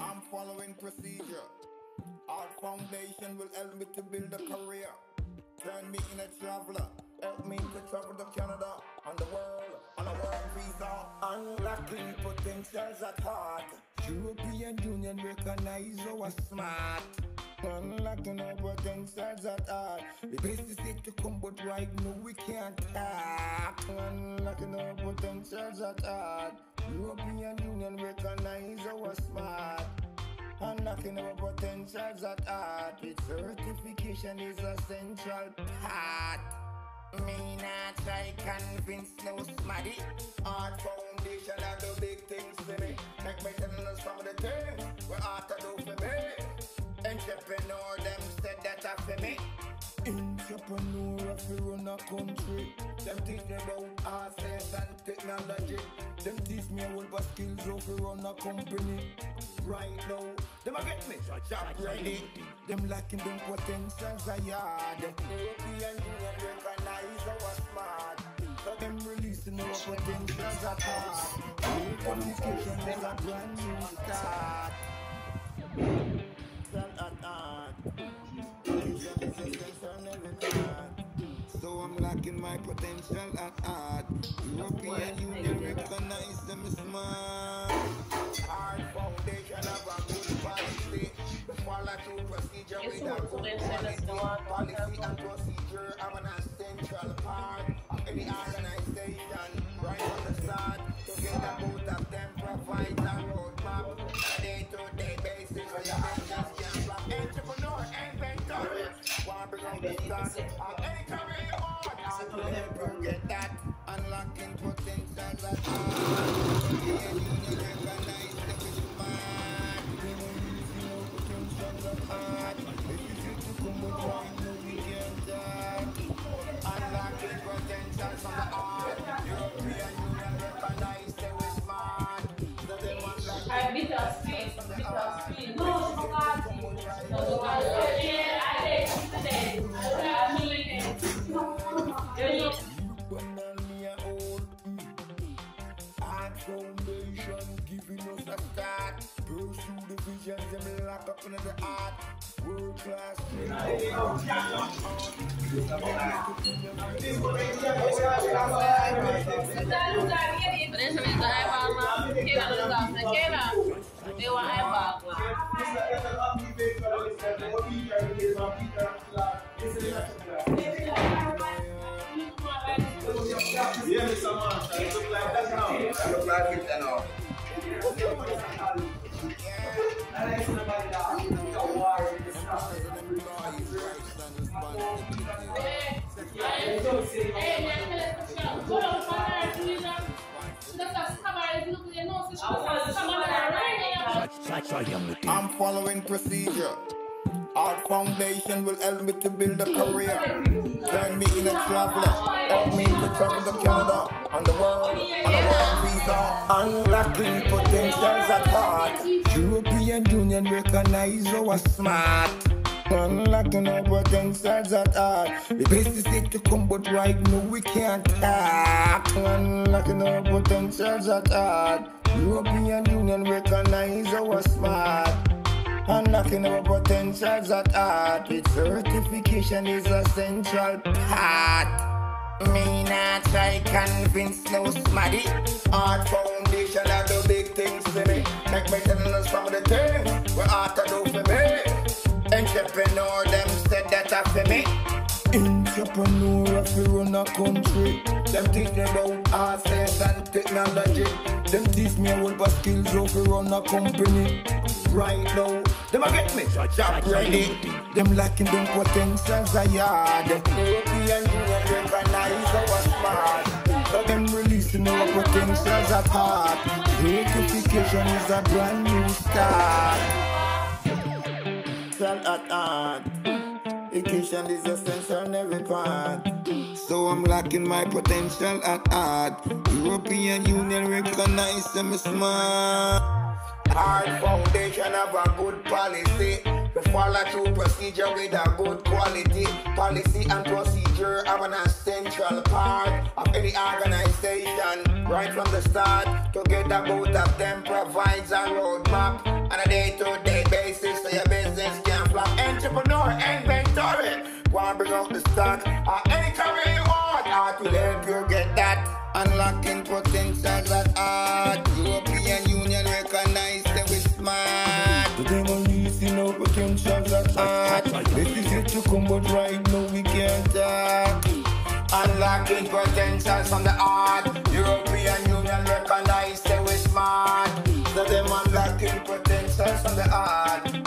I'm following procedure. Our foundation will help me to build a career. Turn me in a traveler. Help me to travel to Canada and the world on a work visa. Unlocking potentials at heart. European Union recognize our smart. Unlocking our potentials at heart. The best is yet to come, but right now we can't talk. Unlocking our potentials at heart. European Union recognize our smart. Unlocking our potentials at heart. With certification is a central part. Me not try convince no smarty. Art foundation are the big things for me. Make me tell us some of the things art to do for me. Entrepreneur them said that are for me. Entrepreneur if we run a country. Them teach me about science and technology. Me all the skills of we run a company. Right now, them a get me job ready. Them lacking them potentials a yard. European Union recognize our smart. So them releasing our potentials at. New communication is a brand new. Start I'm locking my potential at heart. European Union recognize them smart. Hard foundation of a good policy. Follow through procedure with a good policy. Policy and procedure are an essential part any organization. Pursue the visions and lock up in the art. World class. They want I I'm following procedure. Our Foundation will help me to build a career. Turn me in a traveler. Help me to travel to Canada and the world on a work visa. Unlocking potentials at heart. European Union recognize our smart. Unlocking our potentials at heart. The best is yet to come, but right now we can't talk. Unlocking our potentials at heart. European Union recognize our smart. Unlocking our potentials at heart with certification is a central part. Me not try convince no smarty. Art foundation are the big things for me. Make me tell us of the things what art to do for me. Entrepreneur them said that for me. Entrepreneur if we run a country. Them teach me about science and technology. Them teach me all the skills of we run a company. Right now, them a get me job ready. Them lacking them potentials a yard. European Union recognize our smart. So them releasing our potentials at heart. Certification is a brand new start. Start at heart. Is essential in every part. So I'm locking my potential at heart. European Union recognize them smart. Hard foundation of a good policy. We Follow through procedure with a good quality. Policy and procedure are an essential part of any organization. Right from the start, together both of them provides a roadmap on a day-to-day basis Entrepreneur, inventory. Go and bring out the stock or any career you want. Art will help you get that. Unlocking potential that art. European Union recognize that we smart. The demon releasing out potential that art. This is it to come, but right now we can't talk. Unlocking potentials from the art. European Union recognize that we smart. So them unlocking potentials from the art.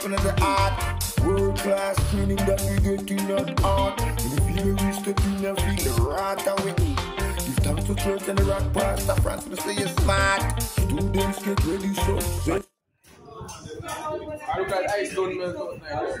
Them lock in the art. World class training that we get in that art. And if you we step in and feel the rat away. Give thanks to church and the rock pastor. France will say you're smart. Students get ready, success. I look at ice don't melt out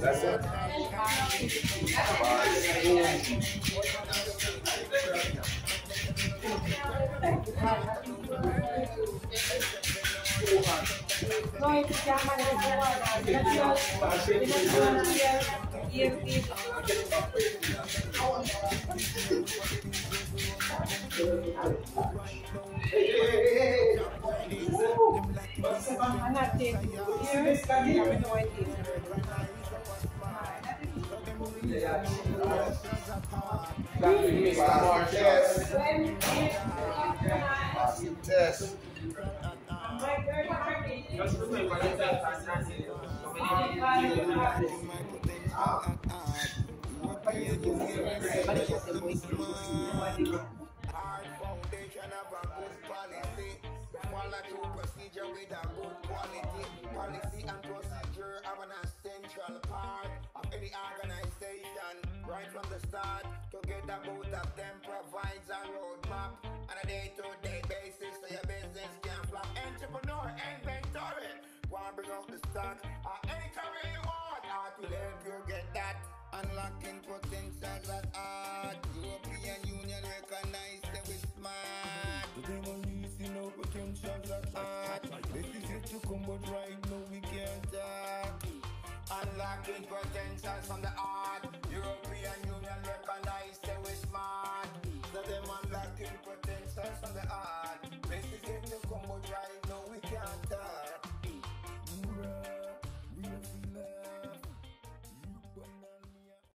That's it. Fort i argen. Vi får alla fotiga Noi chiama Test. Hard foundation of a good policy. Follow through procedure with a good quality. Policy and procedure are an essential part of any organization. Right from the start, together both of them provides a roadmap on a day-to-day basis so your business can flop. Entrepreneur, inventory. And bring out the stock or any career you want. Art will help you get that. Unlocking potential that art. European Union recognize that we smart. The demon releasing out potential that art. This is it to come, but right now we can't talk. Unlocking potentials from the art. European come, but right